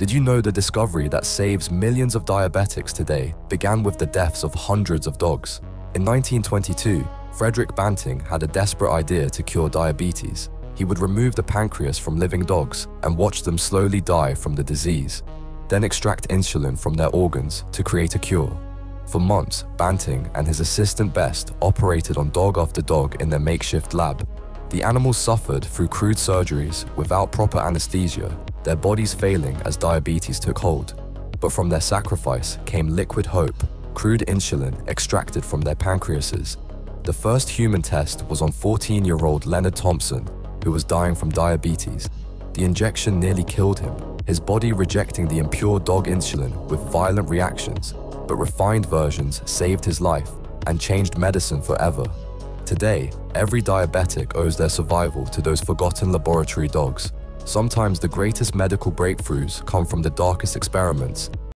Did you know the discovery that saves millions of diabetics today began with the deaths of hundreds of dogs? In 1922, Frederick Banting had a desperate idea to cure diabetes. He would remove the pancreas from living dogs and watch them slowly die from the disease, then extract insulin from their organs to create a cure. For months, Banting and his assistant Best operated on dog after dog in their makeshift lab. The animals suffered through crude surgeries without proper anesthesia, their bodies failing as diabetes took hold. But from their sacrifice came liquid hope, crude insulin extracted from their pancreases. The first human test was on 14-year-old Leonard Thompson, who was dying from diabetes. The injection nearly killed him, his body rejecting the impure dog insulin with violent reactions, but refined versions saved his life and changed medicine forever. Today, every diabetic owes their survival to those forgotten laboratory dogs. Sometimes the greatest medical breakthroughs come from the darkest experiments